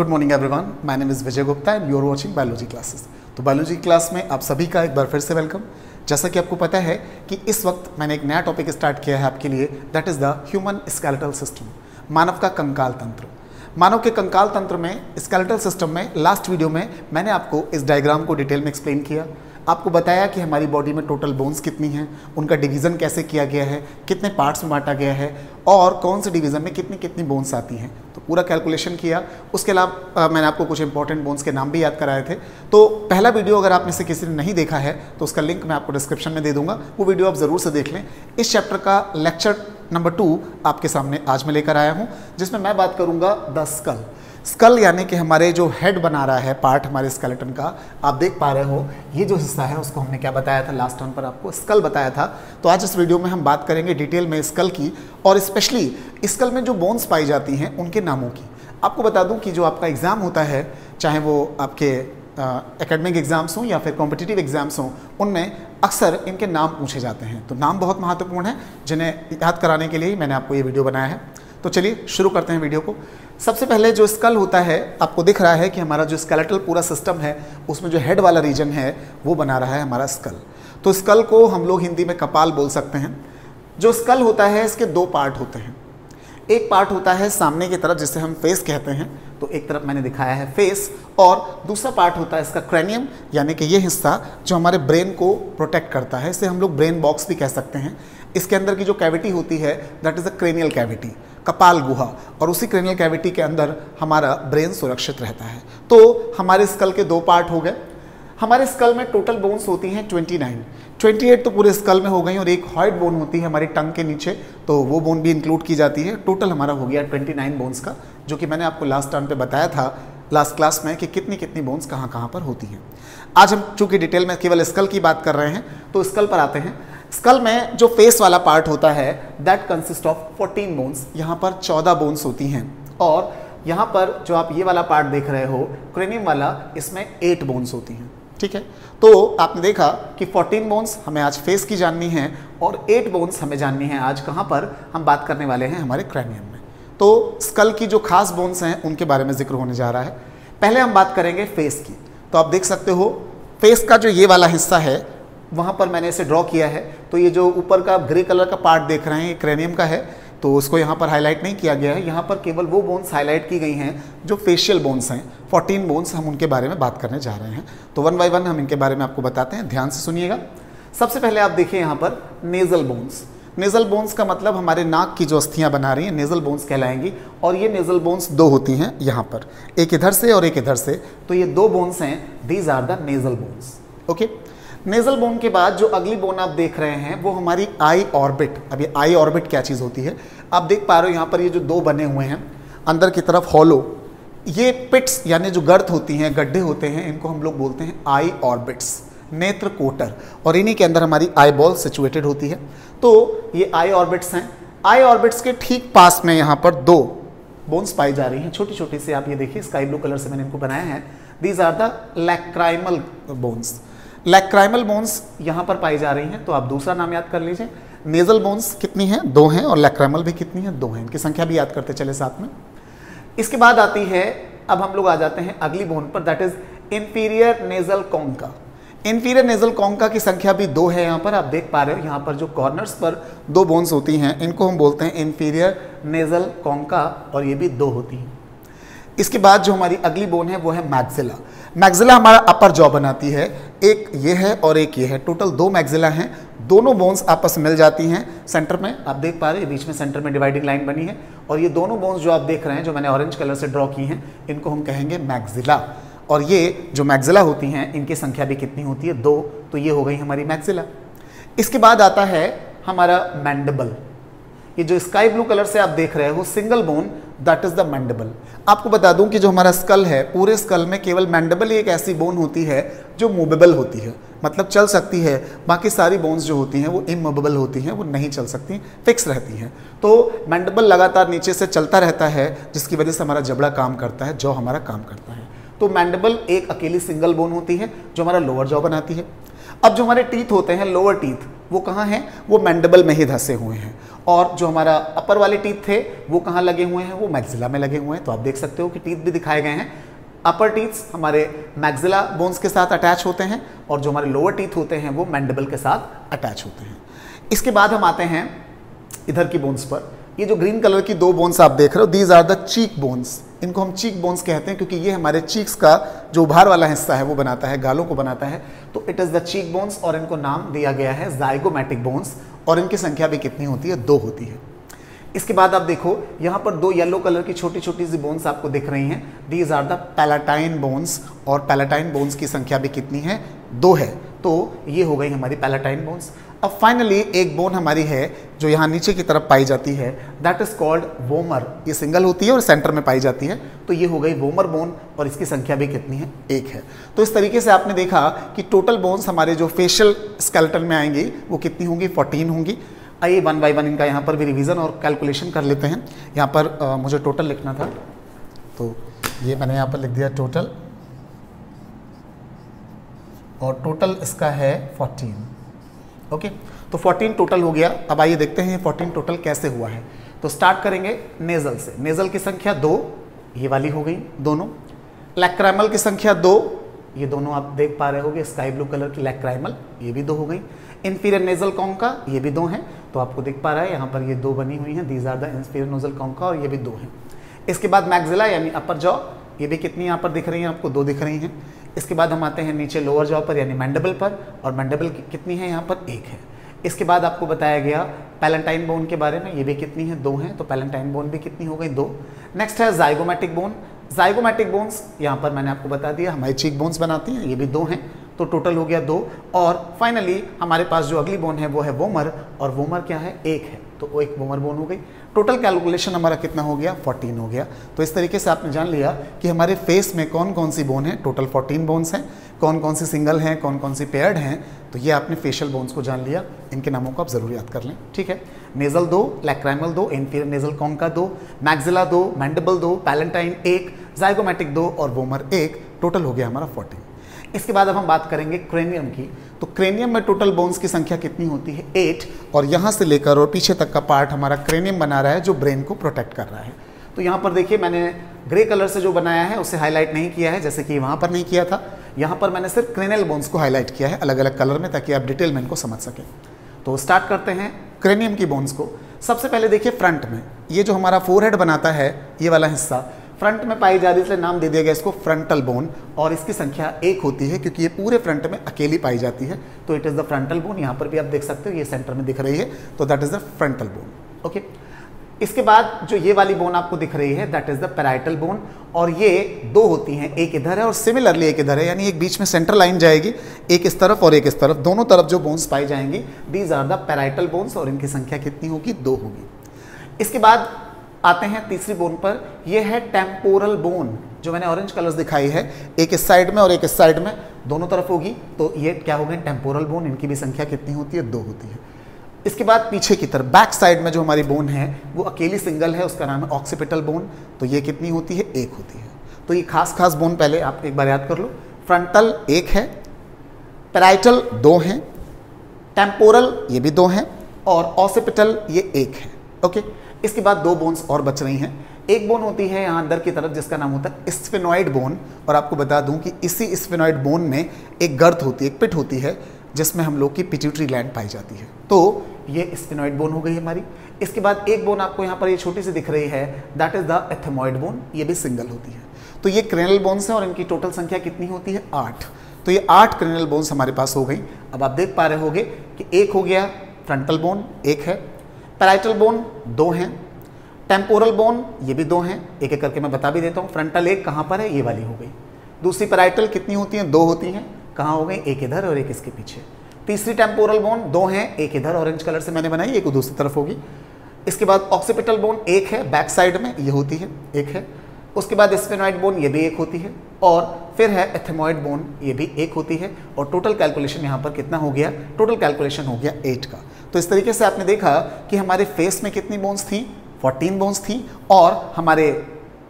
Good morning everyone my name is Vijay Gupta and you are watching biology classes तो biology class में आप सभी का एक बार फिर से वेलकम जैसा कि आपको पता है कि इस वक्त मैंने एक नया टॉपिक स्टार्ट किया है आपके लिए that is the human skeletal system मानव का कंकाल तंत्र. मानव के कंकाल तंत्र में स्केलेटल सिस्टम में लास्ट वीडियो में मैंने आपको इस डायग्राम को डिटेल में एक्सप्लेन किया. आपको बताया कि हमारी बॉडी में टोटल बोन्स कितनी हैं, उनका डिवीज़न कैसे किया गया है, कितने पार्ट्स में बांटा गया है, और कौन से डिवीज़न में कितनी कितनी बोन्स आती हैं। तो पूरा कैलकुलेशन किया। उसके अलावा मैंने आपको कुछ इंपॉर्टेंट बोन्स के नाम भी याद कराए थे। तो पहला वीडियो अगर आप में से किसी ने नहीं देखा है तो उसका लिंक मैं आपको डिस्क्रिप्शन में दे दूँगा। वो वीडियो आप ज़रूर से देख लें। इस चैप्टर का लेक्चर नंबर टू आपके सामने आज मैं लेकर आया हूँ, जिसमें मैं बात करूँगा द स्कल स्कल यानी कि हमारे जो हेड बना रहा है, पार्ट हमारे स्केलेटन का, आप देख पा रहे हो, ये जो हिस्सा है उसको हमने क्या बताया था? लास्ट टाइम पर आपको स्कल बताया था। तो आज इस वीडियो में हम बात करेंगे डिटेल में स्कल की और स्पेशली स्कल में जो बोन्स पाई जाती हैं, उनके नामों की। आपको बता दूँ कि जो आपका एग्ज़ाम होता है, चाहे वो आपके एकेडमिक एग्ज़ाम्स हों या फिर कॉम्पिटिटिव एग्ज़ाम्स हों, उनमें अक्सर इनके नाम पूछे जाते हैं। तो नाम बहुत महत्वपूर्ण है, जिन्हें याद कराने के लिए मैंने आपको ये वीडियो बनाया है। तो चलिए शुरू करते हैं वीडियो को। सबसे पहले जो स्कल होता है, आपको दिख रहा है कि हमारा जो स्केलेटल पूरा सिस्टम है, उसमें जो हेड वाला रीजन है, वो बना रहा है हमारा स्कल तो स्कल को हम लोग हिंदी में कपाल बोल सकते हैं। जो स्कल होता है, इसके दो पार्ट होते हैं। एक पार्ट होता है सामने की तरफ़, जिसे हम फेस कहते हैं। तो एक तरफ़ मैंने दिखाया है फेस और दूसरा पार्ट होता है इसका क्रैनियम यानी कि ये हिस्सा जो हमारे ब्रेन को प्रोटेक्ट करता है। इसे हम लोग ब्रेन बॉक्स भी कह सकते हैं। इसके अंदर की जो कैविटी होती है that is a cranial cavity कपाल गुहा, और उसी क्रेनियल कैविटी के अंदर हमारा ब्रेन सुरक्षित रहता है। तो हमारे स्कल के दो पार्ट हो गए। हमारे स्कल में टोटल बोन्स होती हैं 29 28 तो पूरे स्कल में हो गई, और एक हॉइट बोन होती है हमारी टंग के नीचे तो वो बोन भी इंक्लूड की जाती है। टोटल हमारा हो गया 29 बोन्स का, जो कि मैंने आपको लास्ट टाइम पे बताया था लास्ट क्लास में, कि कितनी कितनी बोन्स कहाँ कहाँ पर होती हैं। आज हम चूँकि डिटेल में केवल स्कल की बात कर रहे हैं तो स्कल पर आते हैं। स्कल में जो फेस वाला पार्ट होता है दैट कंसिस्ट ऑफ़ 14 बोन्स यहाँ पर 14 बोन्स होती हैं। और यहाँ पर जो आप ये वाला पार्ट देख रहे हो क्रेनियम वाला, इसमें 8 बोन्स होती हैं। ठीक है? तो आपने देखा कि 14 बोन्स हमें आज फेस की जाननी है और 8 बोन्स हमें जाननी है आज कहाँ पर हम बात करने वाले हैं हमारे क्रैनियम में। तो स्कल की जो खास बोन्स हैं, उनके बारे में ज़िक्र होने जा रहा है। पहले हम बात करेंगे फेस की। तो आप देख सकते हो फेस का जो ये वाला हिस्सा है वहाँ पर मैंने इसे ड्रॉ किया है। तो ये जो ऊपर का ग्रे कलर का पार्ट देख रहे हैं ये क्रेनियम का है तो उसको यहाँ पर हाईलाइट नहीं किया गया है। यहाँ पर केवल वो बोन्स हाईलाइट की गई हैं, जो फेशियल बोन्स हैं। 14 बोन्स हम उनके बारे में बात करने जा रहे हैं। तो वन बाई वन हम इनके बारे में आपको बताते हैं। ध्यान से सुनिएगा। सबसे पहले आप देखिए यहाँ पर नेजल बोन्स नेजल बोन्स का मतलब हमारे नाक की जो अस्थियाँ बना रही हैं नेजल बोन्स कहलाएँगी। और ये नेजल बोन्स दो होती हैं यहाँ पर। एक इधर से और एक इधर से। तो ये दो बोन्स हैं। These are the nasal bones okay nasal bone के बाद जो अगली बोन आप देख रहे हैं, वो हमारी आई ऑर्बिट अब ये आई ऑर्बिट क्या चीज़ होती है? आप देख पा रहे हो यहाँ पर ये जो दो बने हुए हैं, अंदर की तरफ़ हॉलो ये पिट्स यानी जो गर्त होती हैं, गड्ढे होते हैं, इनको हम लोग बोलते हैं आई ऑर्बिट्स नेत्र कोटर और इन्हीं के अंदर हमारी आई बॉल सिचुएटेड होती है। तो ये आई ऑर्बिट्स हैं। आई ऑर्बिट्स के ठीक पास में यहाँ पर दो बोन्स पाई जा रही हैं। छोटी छोटी से आप ये देखिए स्काई ब्लू कलर से मैंने इनको बनाया है। These are the lacrimal bones lacrimal bones यहाँ पर पाई जा रही हैं तो आप दूसरा नाम याद कर लीजिए। नेजल बोन्स कितनी हैं? दो हैं और लैक्राइमल भी कितनी हैं? दो हैं। इनकी संख्या भी याद करते चले साथ में। इसके बाद आती है अब हम लोग आ जाते हैं अगली बोन पर that is inferior nasal concha inferior nasal concha की संख्या भी दो है यहाँ पर आप देख पा रहे हो यहाँ पर जो कॉर्नर्स पर दो बोन्स होती हैं इनको हम बोलते हैं इंफीरियर नेजल कॉन्का और ये भी दो होती हैं। इसके बाद जो हमारी अगली बोन है वो है मैग्जिला मैग्जिला हमारा अपर जॉ बनाती है। एक ये है और एक ये है। टोटल दो मैग्जिला हैं। दोनों बोन्स आपस मिल जाती हैं। सेंटर में आप देख पा रहे हैं, बीच में सेंटर में डिवाइडिंग लाइन बनी है। और ये दोनों बोन्स जो आप देख रहे हैं, जो मैंने ऑरेंज कलर से ड्रॉ की हैं, इनको हम कहेंगे मैग्जिला और ये जो मैग्जिला होती हैं, इनकी संख्या भी कितनी होती है? दो। तो ये हो गई हमारी मैग्जिला इसके बाद आता है हमारा मैंडबल ये जो स्काई ब्लू कलर से आप देख रहे हो single bone that is the mandible आपको बता दूँ कि जो हमारा स्कल है, पूरे स्कल में केवल मैंडेबल ही एक ऐसी बोन होती है जो मूवेबल होती है। मतलब चल सकती है, बाकी सारी बोन्स जो होती हैं वो इमूवेबल होती हैं, वो नहीं चल सकती फिक्स रहती हैं। तो मैंडेबल लगातार नीचे से चलता रहता है, जिसकी वजह से हमारा जबड़ा काम करता है जो हमारा काम करता है। तो मैंडेबल एक अकेली सिंगल बोन होती है, जो हमारा लोअर जॉ बनाती है। अब जो हमारे टीथ होते हैं लोअर टीथ वो कहाँ हैं? वो मैंडेबल में ही धसे हुए हैं। और जो हमारा अपर वाले टीथ थे, वो कहाँ लगे हुए हैं? वो मैग्जिला में लगे हुए हैं। तो आप देख सकते हो कि टीथ भी दिखाए गए हैं। अपर टीथ्स हमारे मैग्जिला बोन्स के साथ अटैच होते हैं और जो हमारे लोअर टीथ होते हैं, वो मैंडेबल के साथ अटैच होते हैं। इसके बाद हम आते हैं इधर की बोन्स पर। ये जो ग्रीन कलर की दो बोन्स आप देख रहे हो these are the cheek bones इनको हम चीक बोन्स कहते हैं क्योंकि ये हमारे चीक्स का जो उभार वाला हिस्सा है, वो बनाता है, गालों को बनाता है। तो it is the cheek bones और इनको नाम दिया गया है जाइगोमैटिक बोन्स और इनकी संख्या भी कितनी होती है? दो होती है। इसके बाद आप देखो, यहाँ पर दो येलो कलर की छोटी छोटी सी बोन्स आपको दिख रही हैं। These are the palatine bones और पैलाटाइन बोन्स की संख्या भी कितनी है? दो है। तो ये हो गई हमारी पैलाटाइन बोन्स अब फाइनली एक बोन हमारी है जो यहाँ नीचे की तरफ़ पाई जाती है। दैट इज़ कॉल्ड वोमर ये सिंगल होती है और सेंटर में पाई जाती है। तो ये हो गई वोमर बोन और इसकी संख्या भी कितनी है? एक है। तो इस तरीके से आपने देखा कि टोटल बोन्स हमारे जो फेशियल स्केल्टन में आएँगी वो कितनी होंगी? फोर्टीन होंगी। आइए वन बाई वन इनका यहाँ पर भी रिविज़न और कैलकुलेशन कर लेते हैं। यहाँ पर आ, मुझे टोटल लिखना था। तो ये मैंने यहाँ पर लिख दिया टोटल और टोटल इसका है फोर्टीन ओके? तो 14 टोटल हो गया। अब आइए देखते हैं ये 14 टोटल कैसे हुआ है। तो स्टार्ट करेंगे नेजल से। नेजल की संख्या दो, ये वाली हो गई दोनों। लैक्राइमल की संख्या दो, ये दोनों आप देख पा रहे होगे स्काई ब्लू कलर की लैक्राइमल ये भी दो हो गई। इन्फीरियर नेजल कॉन्का ये भी दो हैं। तो आपको दिख पा रहा है, यहाँ पर ये दो बनी हुई हैं। These are the inferior nasal concha और ये भी दो हैं। इसके बाद मैग्जिला यानी अपर जॉ ये भी कितनी यहाँ पर दिख रही हैं, आपको दो दिख रही हैं। इसके बाद हम आते हैं नीचे लोअर जॉ पर, यानी मैंडेबल पर, और मैंडेबल कितनी है यहाँ पर? एक है। इसके बाद आपको बताया गया पैलेंटाइन बोन के बारे में, ये भी कितनी है? दो हैं तो पैलेंटाइन बोन भी कितनी हो गई? दो। नेक्स्ट है जाइगोमेटिक बोन जाइगोमेटिक बोन्स यहाँ पर मैंने आपको बता दिया, हमारी चीक बोन्स बनाती हैं, ये भी दो हैं तो टोटल हो गया दो। और फाइनली हमारे पास जो अगली बोन है, वो है वोमर, और वोमर क्या है? एक है। तो वो एक वोमर बोन हो गई। टोटल कैलकुलेशन हमारा कितना हो गया? 14 हो गया। तो इस तरीके से आपने जान लिया कि हमारे फेस में कौन कौन सी बोन है? टोटल 14 बोन्स हैं। कौन कौन सी सिंगल हैं? कौन कौन सी पेयर्ड हैं? तो ये आपने फेशियल बोन्स को जान लिया। इनके नामों को आप ज़रूर याद कर लें। ठीक है? नेजल दो लैक्राइमल दो इनफीरियर नेजल कॉन्का दो मैग्जिला दो मैंडेबल दो पैलेंटाइन एक जाइगोमेटिक दो और वोमर एक। टोटल हो गया हमारा फोर्टीन इसके बाद अब हम बात करेंगे क्रेनियम की। तो क्रेनियम में टोटल बोन्स की संख्या कितनी होती है? एट और यहाँ से लेकर और पीछे तक का पार्ट हमारा क्रेनियम बना रहा है, जो ब्रेन को प्रोटेक्ट कर रहा है। तो यहाँ पर देखिए, मैंने ग्रे कलर से जो बनाया है, उसे हाईलाइट नहीं किया है, जैसे कि वहाँ पर नहीं किया था। यहाँ पर मैंने सिर्फ़ क्रेनियल बोन्स को हाईलाइट किया है अलग अलग कलर में, ताकि आप डिटेल में इनको समझ सकें। तो स्टार्ट करते हैं क्रेनियम की बोन्स को। सबसे पहले देखिए फ्रंट में। ये जो हमारा फोरहेड बनाता है, ये वाला हिस्सा फ्रंट में पाई जा रही है, इसलिए नाम दे दिया गया इसको फ्रंटल बोन, और इसकी संख्या एक होती है, क्योंकि ये पूरे फ्रंट में अकेली पाई जाती है। तो it is the frontal bone यहाँ पर भी आप देख सकते हो, ये सेंटर में दिख रही है। तो that is the frontal bone okay इसके बाद जो ये वाली बोन आपको दिख रही है that is the parietal bone और ये दो होती हैं, एक इधर है और सिमिलरली एक इधर है, यानी एक बीच में सेंटर लाइन जाएगी, एक इस तरफ़ और एक इस तरफ़, दोनों तरफ़ जो बोन्स पाई जाएँगी these are the parietal bones और इनकी संख्या कितनी होगी? दो होगी। इसके बाद आते हैं तीसरी बोन पर। यह है टेम्पोरल बोन जो मैंने ऑरेंज कलर्स दिखाई है। एक इस साइड में और एक इस साइड में दोनों तरफ़ होगी। तो ये क्या हो गए? टेम्पोरल बोन इनकी भी संख्या कितनी होती है? दो होती है। इसके बाद पीछे की तरफ़ बैक साइड में जो हमारी बोन है, वो अकेली सिंगल है, उसका नाम है ऑक्सीपिटल बोन तो ये कितनी होती है? एक होती है। तो ये खास खास बोन पहले आप एक बार याद कर लो। फ्रंटल एक है पेराइटल दो हैं टेम्पोरल ये भी दो हैं, और ऑसिपिटल ये एक है। ओके इसके बाद दो बोन्स और बच रही हैं। एक बोन होती है यहाँ अंदर की तरफ़, जिसका नाम होता है स्फिनॉइड बोन और आपको बता दूँ कि इसी स्फिनॉइड बोन में एक गर्थ होती है, एक पिट होती है, जिसमें हम लोग की पिट्यूटरी लैंड पाई जाती है। तो ये स्पिनॉइड बोन हो गई हमारी। इसके बाद एक बोन आपको यहाँ पर ये छोटी सी दिख रही है that is the ethmoid bone ये भी सिंगल होती है। तो ये क्रेनल बोन्स हैं और इनकी टोटल संख्या कितनी होती है? आठ। तो ये आठ क्रेनल बोन्स हमारे पास हो गई। अब आप देख पा रहे होगे कि एक हो गया फ्रंटल बोन एक है पैराइटल बोन दो हैं। टेम्पोरल बोन ये भी दो हैं। एक एक करके मैं बता भी देता हूँ। फ्रंटल एक कहाँ पर है? ये वाली हो गई। दूसरी पैराइटल कितनी होती हैं? दो होती हैं। कहाँ हो गई? एक इधर और एक इसके पीछे। तीसरी टेम्पोरल बोन दो हैं। एक इधर ऑरेंज कलर से मैंने बनाई, एक दूसरी तरफ़ होगी। इसके बाद ऑक्सीपिटल बोन एक है बैक साइड में, ये होती है। एक है। उसके बाद स्पेनॉइड बोन ये भी एक होती है, और फिर है एथेमॉइड बोन ये भी एक होती है, और टोटल कैलकुलेशन यहाँ पर कितना हो गया? टोटल कैलकुलेशन हो गया एट का। तो इस तरीके से आपने देखा कि हमारे फेस में कितनी बोन्स थी? फोर्टीन बोन्स थी, और हमारे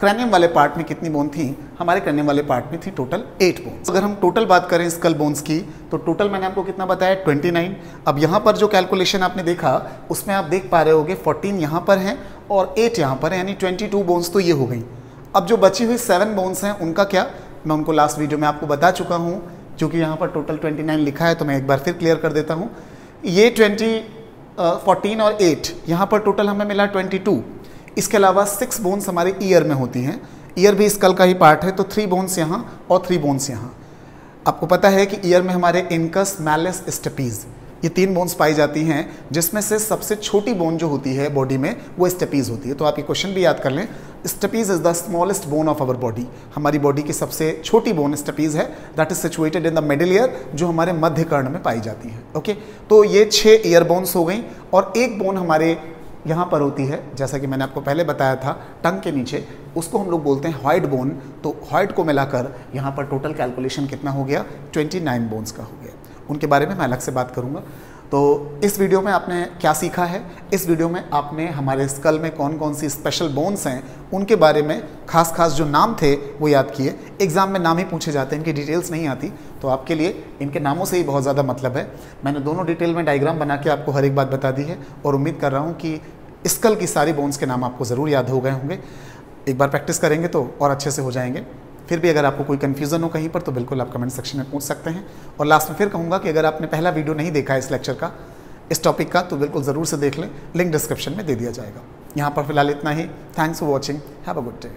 क्रैनियम वाले पार्ट में कितनी बोन थी? हमारे क्रैनियम वाले पार्ट में थी टोटल एट बोन्स अगर हम टोटल बात करें स्कल बोन्स की तो टोटल मैंने आपको कितना बताया? ट्वेंटी नाइन अब यहाँ पर जो कैलकुलेशन आपने देखा, उसमें आप देख पा रहे होगे फोर्टीन यहाँ पर हैं, और एट यहाँ पर है, यानी ट्वेंटी टू बोन्स तो ये हो गई। अब जो बची हुई सेवन बोन्स हैं, उनका क्या? मैं उनको लास्ट वीडियो में आपको बता चुका हूँ क्योंकि यहाँ पर टोटल 29 लिखा है तो मैं एक बार फिर क्लियर कर देता हूँ। ये 20 फोर्टीन और 8 यहाँ पर टोटल हमें मिला 22 इसके अलावा सिक्स बोन्स हमारे ईयर में होती हैं। ईयर भी स्कल का ही पार्ट है तो थ्री बोन्स यहाँ और थ्री बोन्स यहाँ। आपको पता है कि ईयर में हमारे इनकस मैलस स्टेपीज़ ये तीन बोन्स पाई जाती हैं, जिसमें से सबसे छोटी बोन जो होती है बॉडी में, वो स्टेपीज होती है। तो आप ये क्वेश्चन भी याद कर लें। Stapes is the smallest bone of our body हमारी बॉडी की सबसे छोटी बोन स्टेपीज है। That is situated in the middle ear जो हमारे मध्य कर्ण में पाई जाती है। Okay okay? तो ये छः ईयर बोन्स हो गई और एक बोन हमारे यहाँ पर होती है। जैसा कि मैंने आपको पहले बताया था, टंग के नीचे, उसको हम लोग बोलते हैं हॉइट बोन तो हॉइट को मिलाकर यहाँ पर टोटल कैलकुलेशन कितना हो गया? 29 बोन्स का हो उनके बारे में मैं अलग से बात करूँगा। तो इस वीडियो में आपने क्या सीखा है? इस वीडियो में आपने हमारे स्कल में कौन कौन सी स्पेशल बोन्स हैं, उनके बारे में खास खास जो नाम थे वो याद किए। एग्ज़ाम में नाम ही पूछे जाते हैं, इनकी डिटेल्स नहीं आती। तो आपके लिए इनके नामों से ही बहुत ज़्यादा मतलब है। मैंने दोनों डिटेल में डायग्राम बना के आपको हर एक बात बता दी है और उम्मीद कर रहा हूँ कि स्कल की सारी बोन्स के नाम आपको ज़रूर याद हो गए होंगे। एक बार प्रैक्टिस करेंगे तो और अच्छे से हो जाएँगे। फिर भी अगर आपको कोई कन्फ्यूज़न हो कहीं पर तो बिल्कुल आप कमेंट सेक्शन में पूछ सकते हैं। और लास्ट में फिर कहूँगा कि अगर आपने पहला वीडियो नहीं देखा है इस लेक्चर का, इस टॉपिक का तो बिल्कुल ज़रूर से देख लें। लिंक डिस्क्रिप्शन में दे दिया जाएगा। यहाँ पर फ़िलहाल इतना ही। Thanks for watching have a good day